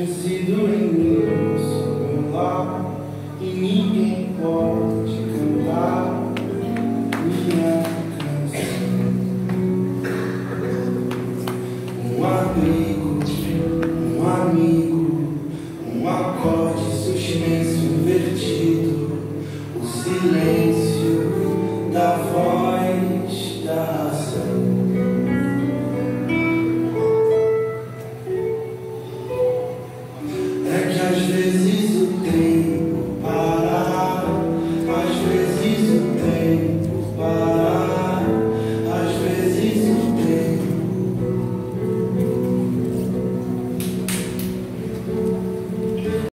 Resido em Deus, meu lar, e ninguém pode cantar minha canção. Um abrigo, um amigo, um acorde suspenso invertido, o silêncio. preciso ter. Né?